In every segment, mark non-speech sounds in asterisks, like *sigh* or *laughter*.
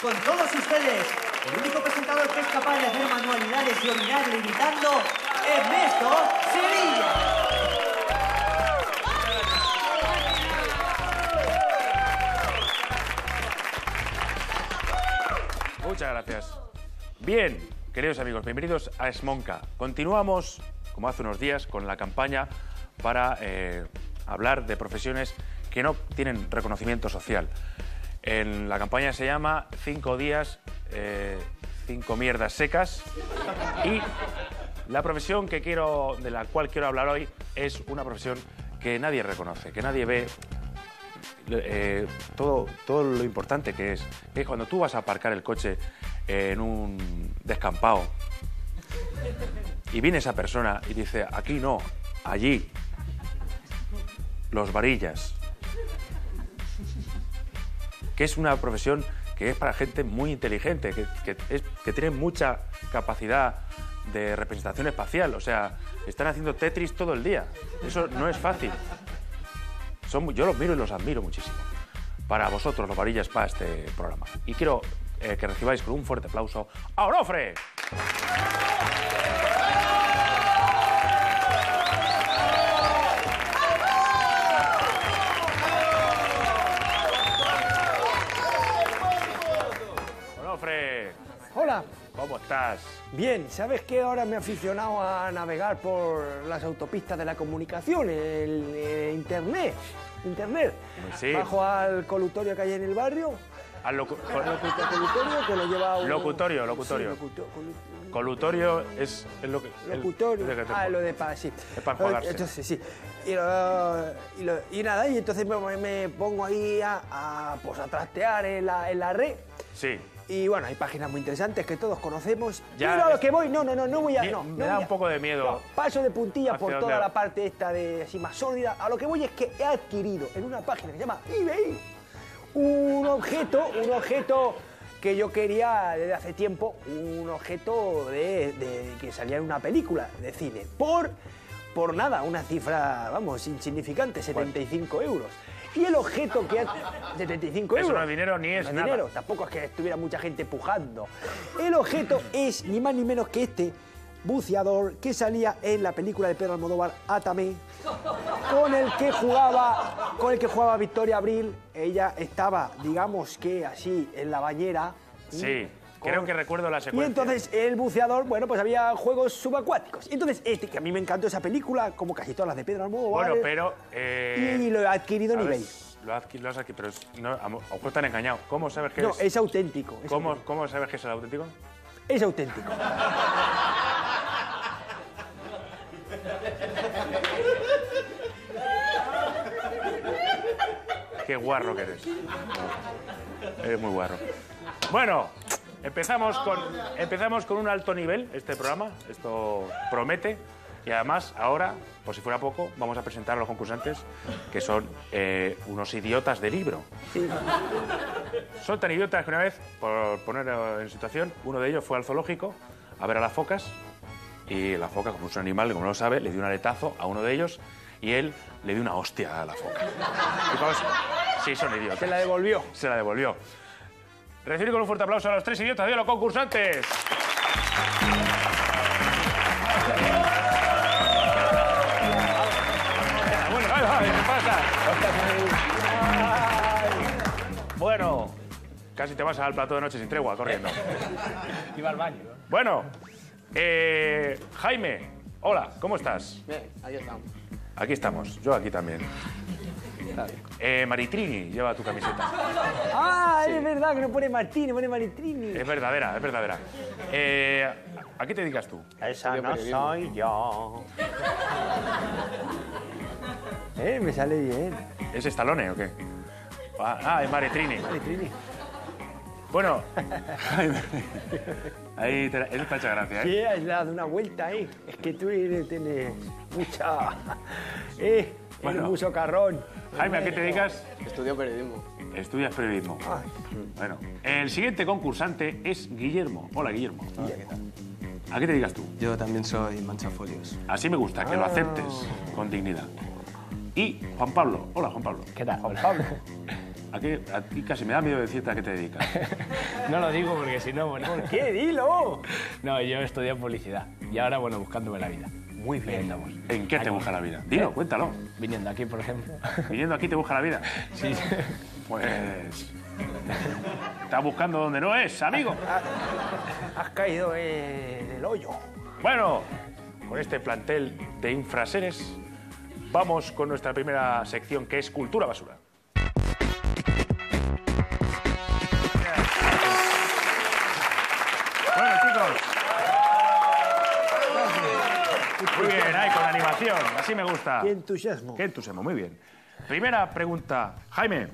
Con todos ustedes, el único presentador que es capaz de hacer manualidades y orinar imitando, Ernesto Sevilla. Muchas gracias. Bien, queridos amigos, bienvenidos a Smonka. Continuamos, como hace unos días, con la campaña para eh, hablar de profesiones que no tienen reconocimiento social. En la campaña se llama Cinco días, eh, cinco mierdas secas. Y la profesión que quiero, de la cual quiero hablar hoy es una profesión que nadie reconoce, que nadie ve eh, todo, todo lo importante que es. Que cuando tú vas a aparcar el coche en un descampado y viene esa persona y dice, aquí no, allí, los varillas. Que es una profesión que es para gente muy inteligente, que, es- que tiene mucha capacidad de representación espacial. O sea, están haciendo Tetris todo el día. Eso no es fácil. Son, yo los miro y los admiro muchísimo. Para vosotros, los varillas, para este programa. Y quiero eh, que recibáis con un fuerte aplauso a Onofre. Onofre, Hola, ¿cómo estás? bien, ¿sabes qué? Ahora me he aficionado a navegar por las autopistas de la comunicación, el, eh, internet, internet. Sí. Bajo al colutorio que hay en el barrio, Al locu- el colutorio que lo lleva un... Locutorio, locutorio. Sí, Colutorio es, es lo que... el- locutorio. es lo que te- ah, lo de para sí. Es para enjuagarse. Entonces, sí. Y, lo- y, lo- y nada, y entonces me, me pongo ahí a, a, pues, a trastear en la, en la red. Sí. Y bueno, hay páginas muy interesantes que todos conocemos. Ya Pero a lo que voy, no, no, no, no voy a. Me- No, me no da un poco de miedo. no, paso de puntillas Hacia por toda la parte esta de así más sórdida. A lo que voy es que he adquirido en una página que se llama eBay un objeto, un objeto que yo quería desde hace tiempo, un objeto de, de- que salía en una película de cine. Por, por nada, una cifra, vamos, insignificante, 75 euros. Y el objeto que ha... 75 Eso euros. no es dinero ni es No nada. dinero, tampoco es que estuviera mucha gente pujando. El objeto es ni más ni menos que este buceador que salía en la película de Pedro Almodóvar, Atame, con el que jugaba, con el que jugaba Victoria Abril. Ella estaba, digamos que así, en la bañera. Sí, creo que recuerdo la Y secuencia. entonces el buceador, bueno, pues había juegos subacuáticos. Entonces, este, que a mí me encantó esa película, como casi todas las de Pedro Almodóvar. Bueno, pero... eh, Y lo he adquirido en eBay. Lo, has adquirido, pero no, a lo mejor te han engañado. ¿Cómo sabes que No, es? es auténtico. Es ¿Cómo, auténtico. ¿Cómo sabes que es el auténtico? Es auténtico. Qué guarro que eres. Eres muy guarro. Bueno, empezamos con, empezamos con un alto nivel este programa. Esto promete. Y además, ahora, por si fuera poco, vamos a presentar a los concursantes, que son eh, unos idiotas de libro. Sí. Son tan idiotas que una vez, por poner en situación, uno de ellos fue al zoológico a ver a las focas y la foca, como es un animal, como no lo sabe, le dio un aletazo a uno de ellos y él le dio una hostia a la foca. Sí, son idiotas. Se la devolvió. Se la devolvió. Recibir con un fuerte aplauso a los tres idiotas de los concursantes. Bueno, ay, ay, ¿qué pasa? Bueno, casi te vas al plato de noche sin tregua, corriendo. Iba al baño. Bueno, eh, Jaime, hola, ¿cómo estás? Bien, ahí estamos. Aquí estamos, yo aquí también. Eh, Maritrini lleva tu camiseta. Ah, es verdad que no pone Martini, pone Maritrini. Es verdadera, es verdadera. Eh, ¿A qué te dedicas tú? Esa no soy yo. Eh, me sale bien. ¿Es Estalone o qué? Ah, ah, es Maritrini. Maritrini. Bueno. *laughs* Ahí te, eso te ha hecho gracia, ¿eh? Sí, has dado una vuelta ahí. Es que tú tienes mucha. Eh, Bueno. mucho carrón. Jaime, ¿a qué te dedicas? Estudio periodismo. Estudias periodismo. Ay, Bueno, el siguiente concursante es Guillermo. Hola, Guillermo. ¿A qué te dedicas tú? Yo también soy manchafolios. Así me gusta, que lo aceptes con dignidad. Y Juan Pablo. Hola, Juan Pablo. ¿Qué tal? Pablo. ¿A qué, a ti casi me da miedo decirte a qué te dedicas. *laughs* No lo digo porque si no, bueno. ¿Qué? Dilo. No, yo estudié publicidad y ahora, bueno, buscándome la vida. Muy bien. Estamos. ¿En qué te busca la vida? Dilo, cuéntalo. Viniendo aquí, por ejemplo. Viniendo aquí te busca la vida. *laughs* Sí. Pues... Estás buscando donde no es, amigo. Has caído en el hoyo. Bueno, con este plantel de infraseres, vamos con nuestra primera sección que es Cultura Basura. Así me gusta. Qué entusiasmo. Qué entusiasmo, muy bien. Primera pregunta, Jaime.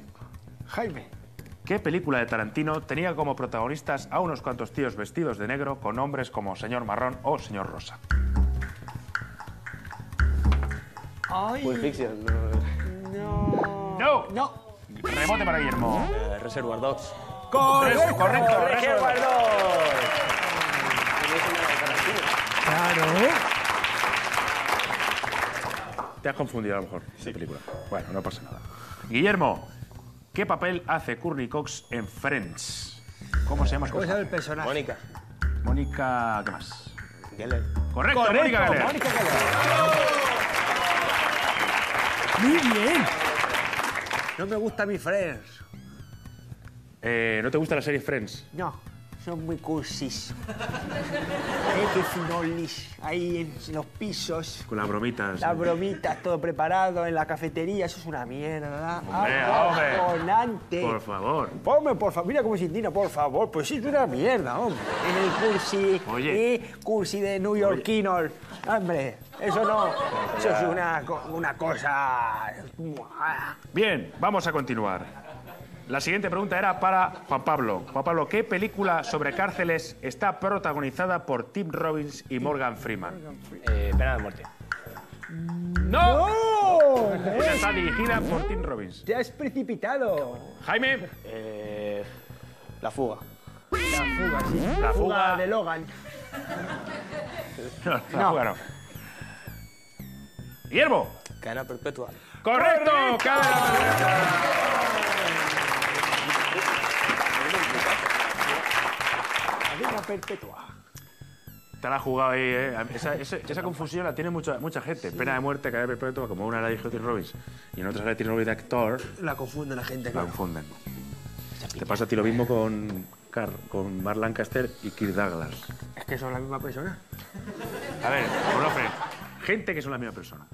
Jaime. ¿Qué película de Tarantino tenía como protagonistas a unos cuantos tíos vestidos de negro con nombres como Señor Marrón o Señor Rosa? Ay, Pulp Fiction, no, no. ¡No! No. Rebote para Guillermo. eh, Reservoir Dogs. Correcto, correcto, Reservoir Dogs. Claro. Te has confundido a lo mejor de película. Bueno, no pasa nada. Guillermo, ¿qué papel hace Courtney Cox en Friends? ¿Cómo se llama su ¿Cómo se llama personaje? el personaje? Mónica. Mónica, ¿qué más? Geller. Correcto, Correcto, Mónica Geller. Mónica Geller. Muy bien. No me gusta mi Friends. Eh, ¿No te gusta la serie Friends? No, son muy cursis. eh, que finolis. Ahí en los pisos. Con las bromitas. Las bromitas, todo preparado en la cafetería. Eso es una mierda. Hombre, hombre. Acojonante. Por favor. Ponme, por favor, mira cómo se indigna, por favor. Pues sí, es una mierda, hombre. En el cursi, Oye. eh, cursi de New Yorkinos. Hombre, eso no, eso es una, una cosa... Bien, vamos a continuar. La siguiente pregunta era para Juan Pablo. Juan Pablo, ¿qué película sobre cárceles está protagonizada por Tim Robbins y Morgan Freeman? Eh, pena de muerte. ¡No! ¡Oh! Esa está dirigida por Tim Robbins. Te has precipitado. Jaime, Eh, la fuga. La fuga, sí. La fuga. de Logan. no, *laughs* la fuga no. Guillermo, Cadena perpetua. correcto. Cadena Cadena perpetua. Te la has jugado ahí, ¿eh? Esa, esa- esa confusión la tiene mucha, mucha gente. Pena de muerte, cadena perpetua, como una la dijo Tim Robbins y en otra sale Tim Robbins de actor, La confunde la gente, la claro. confunden. Te pasa a ti lo mismo con, Car con Mark Lancaster y Kirk Douglas. Es que son la misma persona. A ver, Onofre, gente que son la misma persona.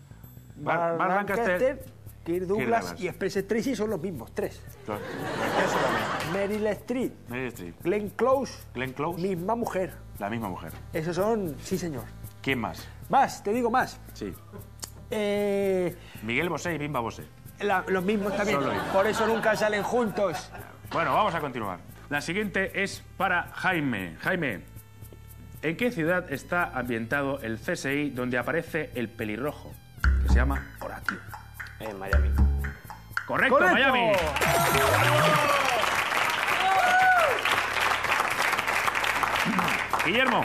Mark, Lancaster... Lancaster, Kirk Douglas Douglas. y Spencer Tracy son los mismos, tres. Son la misma. Meryl Streep, Meryl Streep, Glenn Close, Glenn Close, misma mujer. la misma mujer. Esos son, sí señor. ¿Quién más? Más, te digo más. Sí. Eh, Miguel Bosé y Bimba Bosé. la- los mismos también. Solo ellos. Por eso nunca salen juntos. Bueno, vamos a continuar. La siguiente es para Jaime. Jaime, ¿en qué ciudad está ambientado el CSI donde aparece el pelirrojo? Que se llama Horatio. En Miami. Correcto, ¡Correcto! Miami. Guillermo,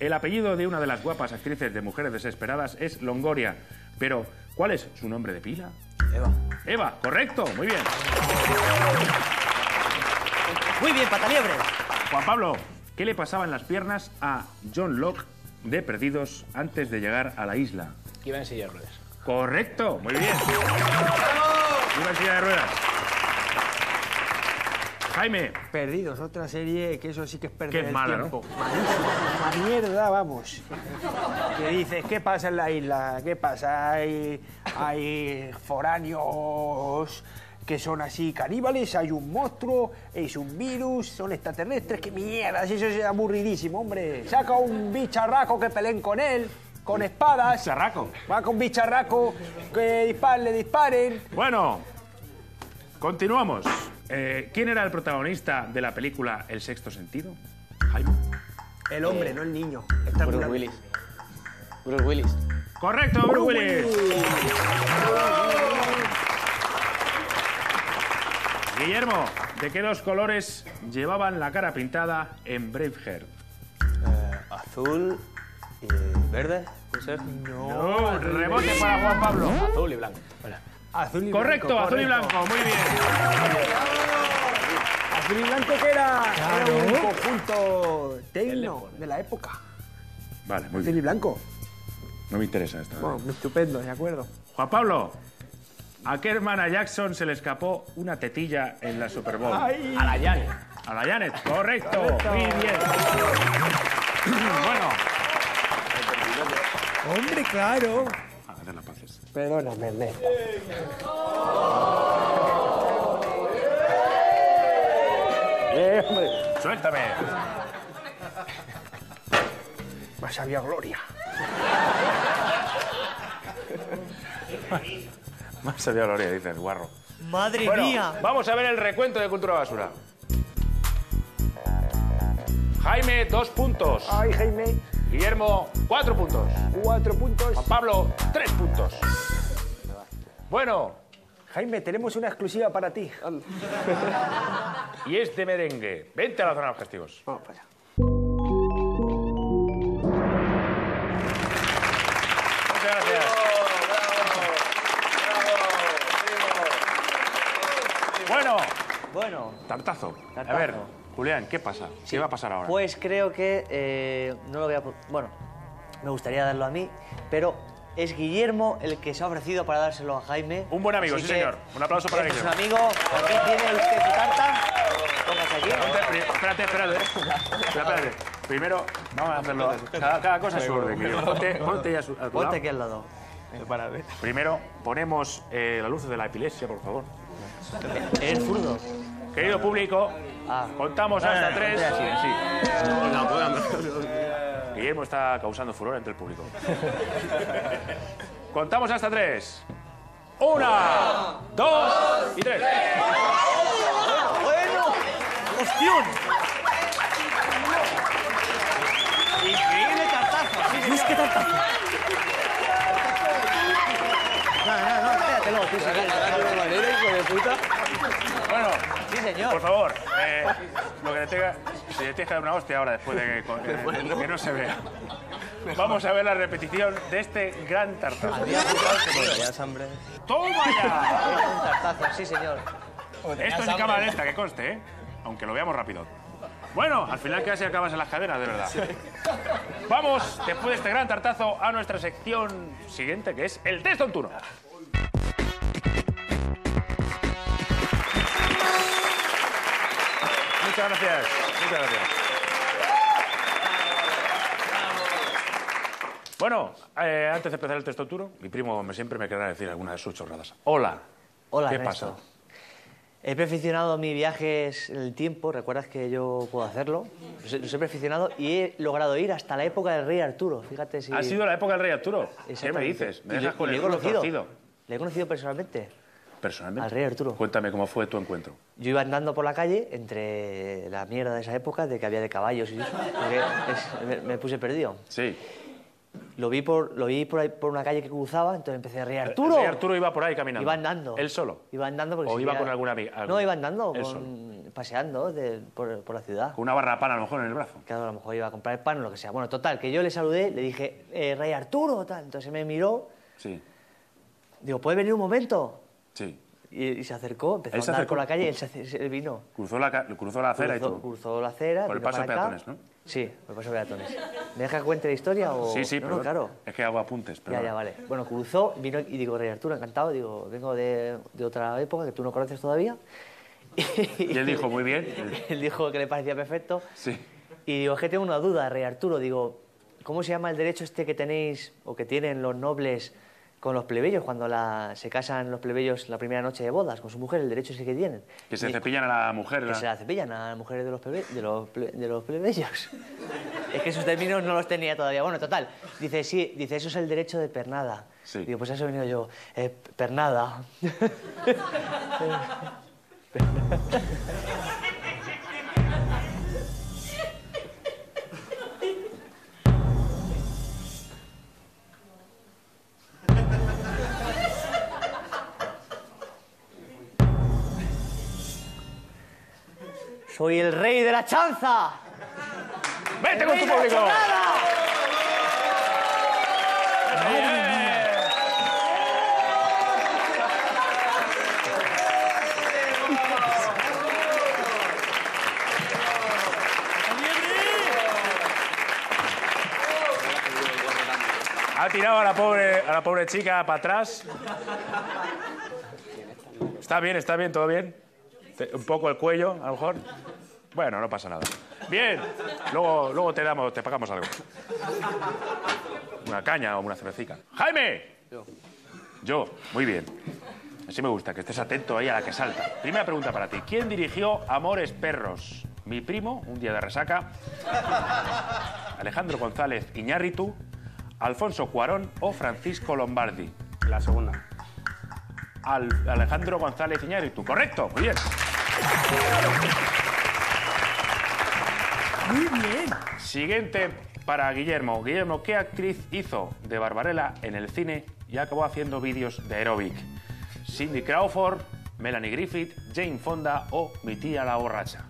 el apellido de una de las guapas actrices de Mujeres Desesperadas es Longoria. Pero, ¿cuál es su nombre de pila? Eva. Eva, correcto, muy bien. Muy bien, pataliebre. Juan Pablo, ¿qué le pasaba en las piernas a John Locke de Perdidos antes de llegar a la isla? Iba en silla de ruedas. Correcto, muy bien. Iba en silla de ruedas. Jaime, Perdidos, otra serie que eso sí que es perder Que es el tiempo. Malísima, una mierda, vamos. Que dices, ¿qué pasa en la isla? ¿Qué pasa? Hay, hay foráneos que son así caníbales, hay un monstruo, es un virus, son extraterrestres, qué mierda, si eso es aburridísimo, hombre. Saca un bicharraco que peleen con él, con espadas. Charraco. Va con bicharraco, que disparen, le disparen. Bueno, continuamos. Eh, ¿Quién era el protagonista de la película El sexto sentido? Jaime. El hombre, no el niño. Bruce Estrangulado. Willis. Bruce Willis. Correcto, Bruce Willis. Guillermo, ¿de qué dos colores llevaban la cara pintada en Braveheart? Eh, azul y verde, ¿puede ser? No, rebote para Juan Pablo. Azul y blanco. Azul y Correcto, blanco, azul y correcto. blanco, muy bien. Azul y blanco que era, era un conjunto tecno de la época. Vale, muy Azul y bien. blanco. No me interesa esta. Bueno, estupendo, de acuerdo. Juan Pablo, ¿a qué hermana Jackson se le escapó una tetilla en la Super Bowl? A la Janet. A la Janet, correcto. Muy bien. *clears throat* bueno, Hombre, claro. Perdóname, Ernesto. Eh, hombre. Suéltame. *laughs* Más sabía gloria. Más sabía Gloria, dice el guarro. ¡Madre Bueno, mía! vamos a ver el recuento de Cultura Basura. Jaime, dos puntos. Ay, Jaime, Guillermo, cuatro puntos. cuatro puntos. Juan Pablo, tres puntos. Bueno, Jaime, tenemos una exclusiva para ti. y este merengue. Vente a la zona de los castigos. Vamos para allá. Muchas gracias. Bueno, Bueno, tartazo. A ver, Julián, ¿qué pasa? ¿Qué va a pasar ahora? pues creo que eh, no lo voy a... Bueno, me gustaría darlo a mí, pero es Guillermo el que se ha ofrecido para dárselo a Jaime. Un buen amigo, Así sí, señor. Un aplauso para este es Guillermo. un amigo, aquí tiene usted su tarta. Póngase aquí. Espérate, espérate. Espérate. Primero, vamos a hacerlo. Cada, cada cosa es su orden, Guillermo. Ponte, ponte ya su- a tu Ponte aquí al lado. Primero, ponemos eh, la luz de la epilepsia, por favor. ¿Eres zurdo? Querido público, Ah. contamos hasta no, tres. así, Guillermo está causando furor entre el público. Contamos hasta tres. Una, dos y tres. ¡Bueno! ¡Hostión! Increíble tartazo. Qué tartazo. No, no, no, espératelo. tú, sí, Bueno, Sí, por señor. favor, eh, lo que le tenga, si le tienes que dar una hostia ahora después de que, eh, que no se vea. Vamos a ver la repetición de este gran tartazo. ¡Toma ya! Un tartazo, sí, señor. Esto es en cámara lenta, que conste, ¿eh? Aunque lo veamos rápido. Bueno, al final casi acabas en las cadenas, de verdad. Vamos, después de este gran tartazo, a nuestra sección siguiente, que es el test tontuno. Muchas gracias. Muchas gracias. Bueno, eh, antes de empezar el test tontuno, mi primo me, siempre me querrá decir alguna de sus chorradas. Hola. Hola, ¿Qué Ernesto. pasa? He perfeccionado mis viajes en el tiempo, recuerdas que yo puedo hacerlo. Los he, he perfeccionado y he logrado ir hasta la época del rey Arturo. Fíjate si... Ha sido la época del rey Arturo. ¿Qué me dices? Me le- dejas con le el he culo conocido. Le he conocido personalmente. Personalmente. Al rey Arturo. Cuéntame cómo fue tu encuentro. Yo iba andando por la calle entre la mierda de esa época, de que había de caballos y eso, porque me, me puse perdido. Sí. Lo vi por, lo vi por, ahí, por una calle que cruzaba, entonces empecé a reír, ¡Arturo! El rey Arturo iba por ahí caminando. Iba andando. ¿Él solo? Iba andando porque ¿O iba con alguna amiga? No, iba andando, con- paseando de- por, por la ciudad. Con una barra de pan a lo mejor en el brazo. Claro, a lo mejor iba a comprar el pan o lo que sea. Bueno, total, que yo le saludé, le dije, eh, Rey Arturo, tal. Entonces me miró, Sí. digo, ¿puedes venir un momento? Sí. Y, y se acercó, empezó Él a andar por la calle y él, se, él vino. Cruzó la, cruzó la acera cruzó, y todo. cruzó la acera. Por el paso de acá. peatones, ¿no? Sí, por el paso de peatones. ¿Me dejas que cuente la historia o...? Sí, sí, no, pero no, claro. Es que hago apuntes. Ya, perdona. ya, vale. Bueno, cruzó, vino y digo, Rey Arturo, encantado. Digo, vengo de, de otra época que tú no conoces todavía. *laughs* Y él dijo, muy bien. *laughs* Él dijo que le parecía perfecto. Sí. Y digo, es que tengo una duda, Rey Arturo. Digo, ¿cómo se llama el derecho este que tenéis o que tienen los nobles con los plebeyos cuando la- se casan los plebeyos la primera noche de bodas con su mujer? El derecho ese que tienen. Que se Y- cepillan a la mujer. Que se la cepillan a las mujeres de los, plebe- de los, ple- de los plebeyos. *laughs* es que esos términos no los tenía todavía. Bueno, total. Dice, sí, dice, eso es el derecho de pernada. Sí. Digo, pues eso he venido yo. Eh, pernada. *laughs* *laughs* Soy el rey de la chanza. ¡Vete con tu ¡Rey de la público! Ha tirado a la pobre, a la pobre chica para atrás. Está bien, está bien, todo bien. Un poco el cuello, a lo mejor. Bueno, no pasa nada. Bien, luego, luego te damos, te pagamos algo. Una caña o una cervecita. ¡Jaime! Yo, muy bien. Así me gusta, que estés atento ahí a la que salta. Primera pregunta para ti. ¿Quién dirigió Amores Perros? ¿Mi primo, un día de resaca? ¿Alejandro González Iñárritu? ¿Alfonso Cuarón o Francisco Lombardi? La segunda. Al- Alejandro González Iñárritu. Correcto, muy bien. Muy bien. Siguiente para Guillermo. Guillermo, ¿qué actriz hizo de Barbarella en el cine y acabó haciendo vídeos de aeróbic? Cindy Crawford, Melanie Griffith, Jane Fonda o mi tía la borracha.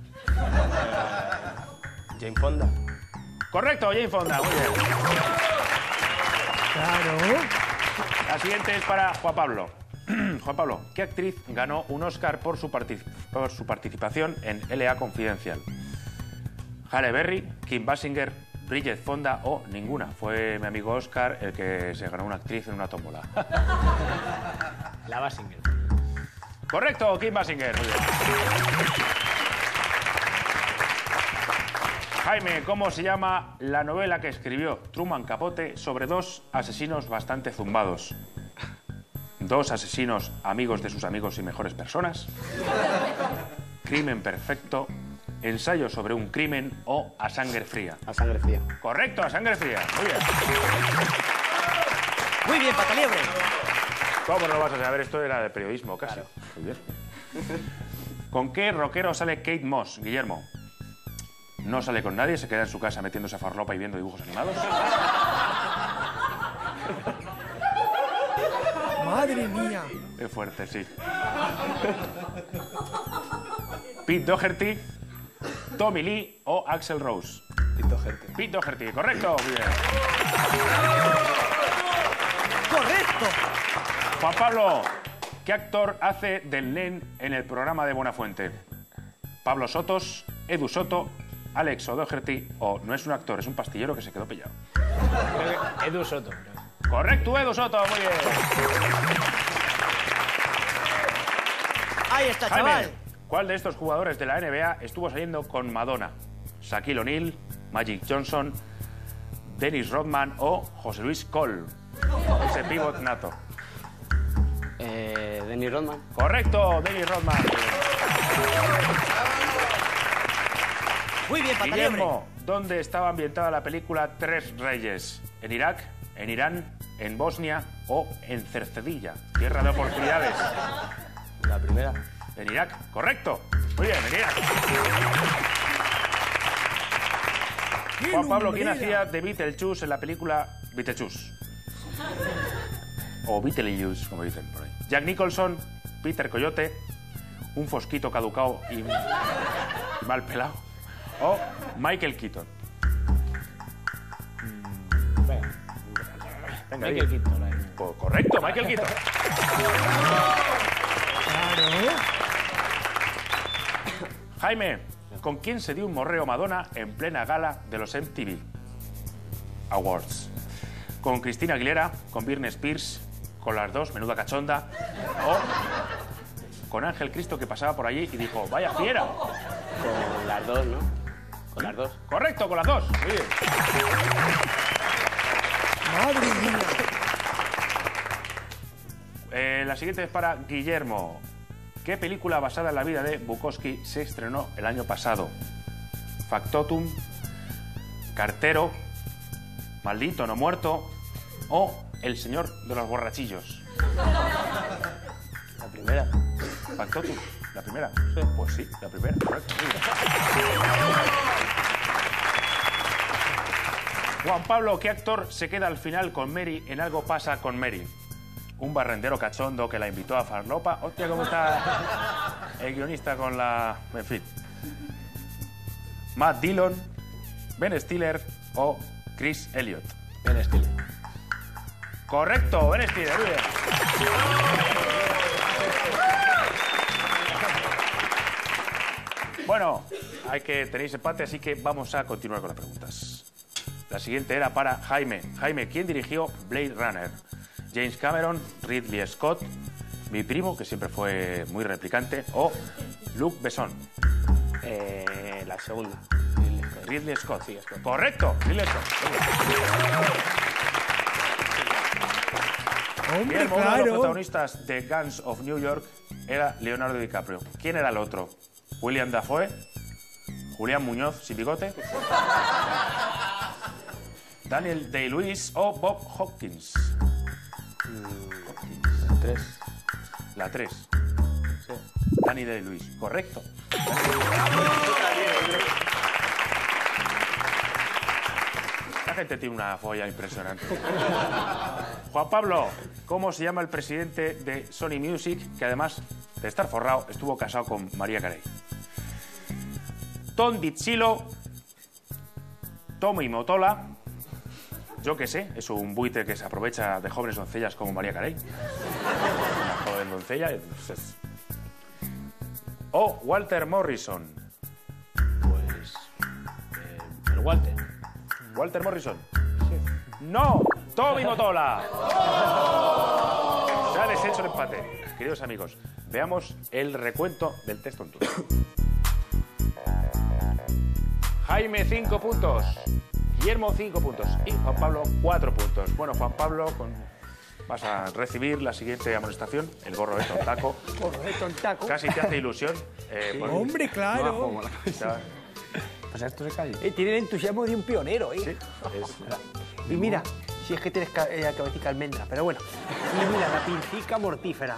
Jane Fonda. Correcto, Jane Fonda, muy bien. Claro. La siguiente es para Juan Pablo. Juan Pablo, ¿qué actriz ganó un Oscar por su, partic- por su participación en LA Confidencial? Halle Berry, Kim Basinger, Bridget Fonda o ninguna. Fue mi amigo Oscar el que se ganó una actriz en una tómbola. *laughs* La Basinger. Correcto, Kim Basinger. Muy bien. Jaime, ¿cómo se llama la novela que escribió Truman Capote sobre dos asesinos bastante zumbados? ¿Dos asesinos amigos de sus amigos y mejores personas? ¿Crimen perfecto? ¿Ensayo sobre un crimen o a sangre fría? A sangre fría. Correcto, a sangre fría. Muy bien. Muy bien, Pataliebre. ¿Cómo no vas a saber? Esto era de periodismo, casi. Muy bien. ¿Con qué rockero sale Kate Moss, Guillermo? No sale con nadie, se queda en su casa metiéndose farlopa y viendo dibujos animados. Madre mía. Qué fuerte, sí. *laughs* Pete Doherty, Tommy Lee o Axel Rose. Tito Gerte. Pete Doherty, correcto. Muy bien. ¡Correcto! Juan Pablo, ¿qué actor hace del nen en el programa de Buenafuente? Pablo Sotos, Edu Soto, Alex O'Doherty o no es un actor, es un pastillero que se quedó pillado. Creo que Edu Soto. Correcto, Edu Soto, muy bien. Ahí está, Jaime, chaval. ¿cuál de estos jugadores de la NBA estuvo saliendo con Madonna? Shaquille O'Neal, Magic Johnson, Dennis Rodman o José Luis Cole. Ese pivot nato. Eh, Denny Rodman. Correcto, Dennis Rodman. Muy bien. Guillermo, ¿dónde estaba ambientada la película Tres Reyes? ¿En Irak, en Irán, en Bosnia o en Cercedilla? Tierra de oportunidades. La primera. En Irak, correcto. Muy bien, en Irak. ¡Qué Juan Pablo, ¿quién hacía de Beetlejuice en la película Beetlejuice? O Beetlejuice, como dicen por ahí. Jack Nicholson, Peter Coyote, un fosquito caducado y mal pelado. O Michael Keaton. Michael. Keaton. ahí. Co- Correcto, Michael Keaton. Jaime, ¿con quién se dio un morreo Madonna en plena gala de los MTV Awards? ¿Con Cristina Aguilera, con Britney Spears, con las dos, menuda cachonda, o con Ángel Cristo que pasaba por allí y dijo, vaya fiera? Con las dos, ¿no? Con las dos. Correcto, con las dos. Muy bien. Madre mía. Eh, la siguiente es para Guillermo. ¿Qué película basada en la vida de Bukowski se estrenó el año pasado? Factotum, Cartero, Maldito no muerto o El señor de los borrachillos. La primera. Factotum, la primera. Pues sí, la primera. correcto. Juan Pablo, ¿qué actor se queda al final con Mary en Algo pasa con Mary? Un barrendero cachondo que la invitó a farlopa. Hostia, ¿cómo está *laughs* el guionista con la... En fin. Matt Dillon, Ben Stiller o Chris Elliott. Ben Stiller. Correcto, Ben Stiller, muy bien. Bueno, hay que tenéis empate, así que vamos a continuar con las preguntas. La siguiente era para Jaime. Jaime, ¿quién dirigió Blade Runner? James Cameron, Ridley Scott, mi primo, que siempre fue muy replicante, o Luc Besson. Eh, la segunda. Ridley Scott. Correcto, Ridley Scott. Hombre, Guillermo, uno de los claro. protagonistas de Guns of New York era Leonardo DiCaprio. ¿Quién era el otro? ¿William Dafoe? ¿Julián Muñoz sin bigote? ¿Daniel Day-Lewis o Bob Hopkins? Tres. La 3. Danny Day-Lewis. Correcto. La gente tiene una folla impresionante. Juan Pablo, ¿cómo se llama el presidente de Sony Music que además de estar forrado estuvo casado con María Carey? Tom Dizzilo, Tommy Motola, yo qué sé, es un buitre que se aprovecha de jóvenes doncellas como María Carey. Una joven doncella. pues es- O Walter Morrison. Pues. eh, el Walter. Walter Morrison. ¡No! ¡Tommy Motola! Se ha deshecho el empate. Queridos amigos, veamos el recuento del texto en turno. Jaime, 5 puntos. Guillermo, 5 puntos. Y Juan Pablo, 4 puntos. Bueno, Juan Pablo, con- vas a recibir la siguiente amonestación, el gorro de tontaco. *laughs* Por el tontaco. Casi te hace ilusión. eh, por- Hombre, claro. Ya, Pues esto se cae. Eh, tiene el entusiasmo de un pionero, ¿eh? sí, es- Y mira, si es que tienes ca eh, cabetica almendra, pero bueno. Y mira, la pincica mortífera.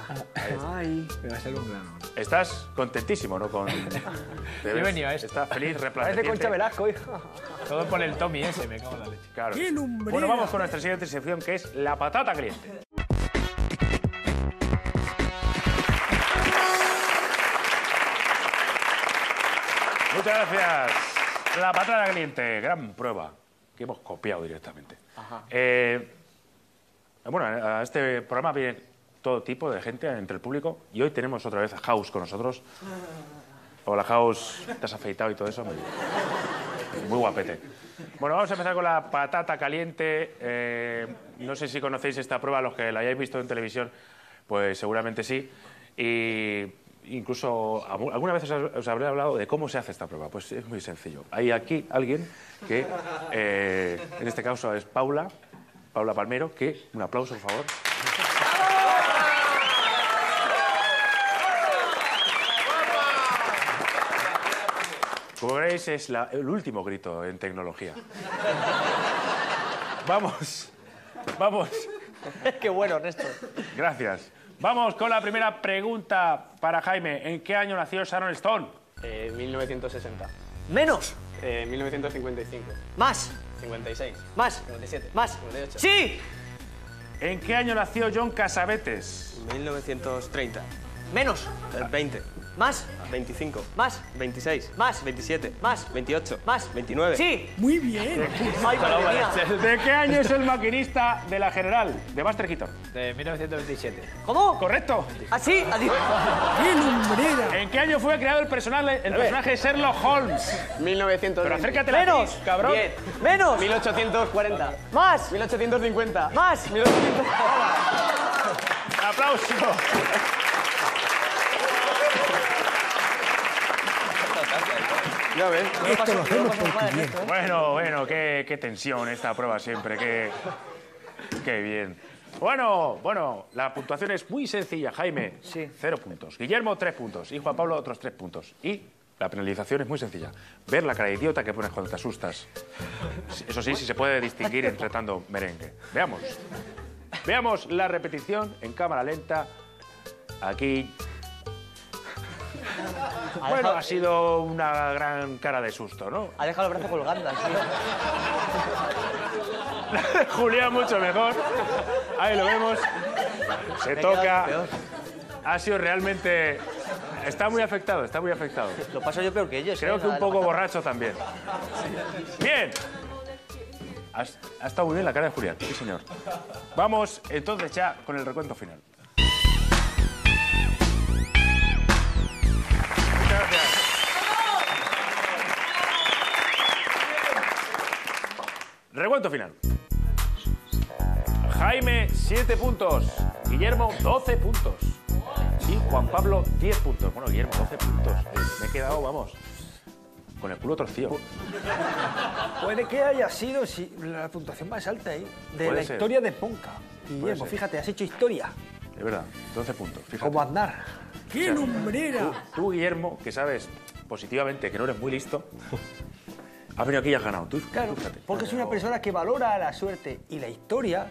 Ay. Me va a ser un gran honor. Estás contentísimo, ¿no? Con... *laughs* Te ves- venido a esto. Estás feliz, Parece resplandeciente. Concha Velasco, hija. Todo por el Tommy ese, me cago en la leche. Claro. ¡Qué lumbrera! Bueno, vamos con nuestra siguiente sección, que es la patata caliente. Muchas gracias. La patata caliente, gran prueba, que hemos copiado directamente. Eh, bueno, a este programa viene todo tipo de gente entre el público y hoy tenemos otra vez a House con nosotros. *laughs* Hola House, te has afeitado y todo eso. Muy, guapete. Bueno, vamos a empezar con la patata caliente. Eh, no sé si conocéis esta prueba, los que la hayáis visto en televisión, pues seguramente sí. Y incluso algu- alguna vez os, os habré hablado de cómo se hace esta prueba. Pues es muy sencillo. Hay aquí alguien que, eh, en este caso es Paula, Paula Palmero, que, un aplauso, por favor. Como veréis, es la- el último grito en tecnología. *laughs* Vamos, vamos. *laughs* Qué bueno, Néstor. Gracias. Vamos con la primera pregunta para Jaime. ¿En qué año nació Sharon Stone? Eh, 1960. Menos. Eh, 1955. Más. 56. Más. 57. Más. 58. Sí. ¿En qué año nació John Casavetes? 1930. Menos. Eh, 20. Más. 25. Más. 26. Más. 27. Más. 28. Más. 29. Sí. Muy bien. *laughs* Ay, madre mía. ¿De qué año es el maquinista de la General? De Buster Keaton. De 1927. ¿Cómo? ¿Correcto? ¿Ah, sí? Adiós. *laughs* ¡Qué lumbrera! ¿En qué año fue creado el personaje, el personaje Sherlock Holmes? 1920. Pero acércate Menos. ti, cabrón. 10. Menos. 1840. Más. 1850. Más. 1800. *laughs* ¡Aplauso! Ya ves. Esto lo hacemos por tu bien. Bueno, bueno, qué, qué tensión esta prueba siempre, qué, qué bien. Bueno, bueno, la puntuación es muy sencilla, Jaime. Sí. Cero puntos. Guillermo, tres puntos. Y Juan Pablo, otros tres puntos. Y la penalización es muy sencilla. Ver la cara de idiota que pones cuando te asustas. Eso sí, sí se puede distinguir entre tanto merengue. Veamos. Veamos la repetición en cámara lenta. Aquí. Ha Bueno, dejado- ha sido una gran cara de susto, ¿no? Ha dejado el brazo colgando así. *laughs* Julián mucho mejor. Ahí lo vemos. Se Me toca. Ha sido realmente. Está muy afectado, está muy afectado. Lo paso yo peor que ellos. Creo ¿eh? que un poco borracho también. Bien. Ha estado muy bien la cara de Julián, sí señor. Vamos entonces ya con el recuento final. Recuento final. Jaime, 7 puntos. Guillermo, 12 puntos. Y Juan Pablo, 10 puntos. Bueno, Guillermo, 12 puntos. Eh, Me he quedado, vamos, con el culo torcido. Puede que haya sido sí, la puntuación más alta ahí de Puede la ser. historia de Ponca. Guillermo, fíjate, has hecho historia. Es verdad, 12 puntos. Fíjate. Como Aznar. ¡Qué lumbrera! Tú, Guillermo, que sabes positivamente que no eres muy listo, has venido aquí y has ganado. Tú, Claro, tú fíjate. porque es una persona que valora la suerte y la historia.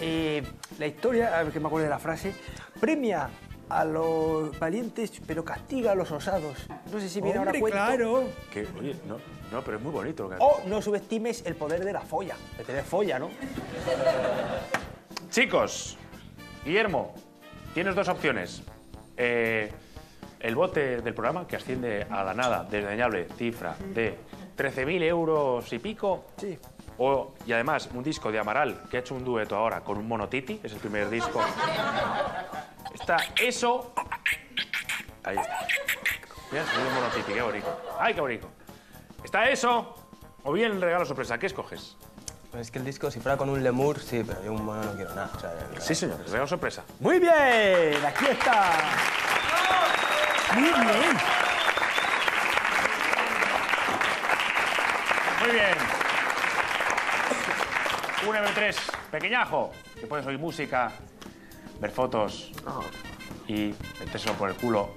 eh, la historia, a ver que me acuerdo de la frase, premia a los valientes pero castiga a los osados. No sé si viene ahora Hombre, cuento. claro. Que, oye, no, no, pero es muy bonito. lo que O no subestimes el poder de la folla, de tener folla, ¿no? Chicos, Guillermo, tienes dos opciones. Eh, el bote del programa, que asciende a la nada, desdeñable cifra de 13.000 euros y pico. Sí. O, y además, un disco de Amaral, que ha hecho un dueto ahora con un monotiti, es el primer disco. Está eso. Ahí está. Mira, ve un monotiti, qué bonito. ¡Ay, qué bonito! Está eso, o bien el regalo sorpresa, ¿qué escoges? Es que el disco, si fuera con un lemur, sí, pero yo un mono no quiero nada. O sea, el- Sí, señor, el regalo sorpresa. Muy bien, aquí está. Muy bien. Muy bien. Un MP3 pequeñajo, que puedes oír música, ver fotos y metérselo por el culo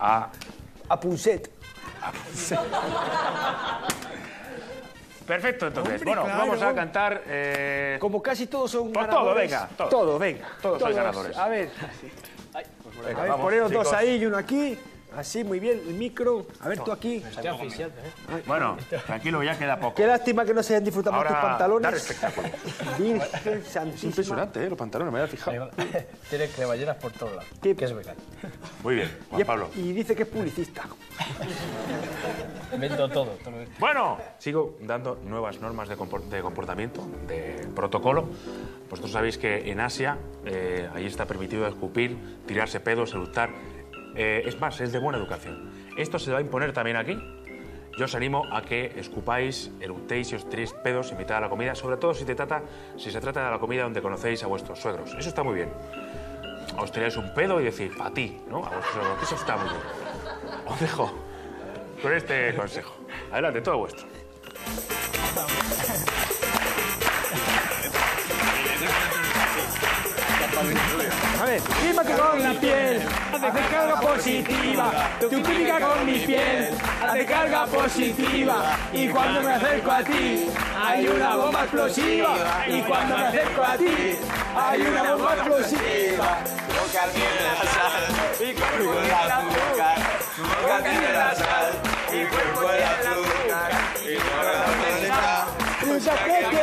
a... A Punset. Perfecto, entonces. Hombre, bueno, claro. vamos a cantar... eh, Como casi todos son Pues todo, ganadores. venga, todo. Todo, venga. Todos sois ganadores. A ver. venga, A ver, poneros dos ahí y uno aquí. Así, muy bien, el micro. A ver, tú aquí. Bueno, *laughs* tranquilo, ya queda poco. Qué lástima que no se hayan disfrutado más tus Ahora, pantalones. dar espectáculo. *laughs* Virgen santísima. Impresionante, ¿eh? Los pantalones, me había fijado. *laughs* Tienes cremalleras por todos lados. ¿Qué? Que es vegan. Muy bien, Y, Juan es- Pablo. y dice que es publicista. Invento todo. Bueno, sigo dando nuevas normas de comportamiento, de protocolo. Vosotros sabéis que en Asia, eh, ahí está permitido escupir, tirarse pedos, eructar. Eh, es más, es de buena educación. Esto se va a imponer también aquí. Yo os animo a que escupáis, eructéis y os tiréis pedos en mitad de la comida, sobre todo si, se trata de la comida donde conocéis a vuestros suegros. Eso está muy bien. Os tiráis un pedo y decís, para ti, ¿no? A vuestros suegros. Eso está muy bien. Os dejo con este consejo. Adelante, todo vuestro. A ver, que con mi piel hace carga positiva, tu química con mi piel hace carga positiva. Y cuando me acerco a ti hay una bomba explosiva. Y cuando me acerco a ti hay una bomba explosiva. Piensa que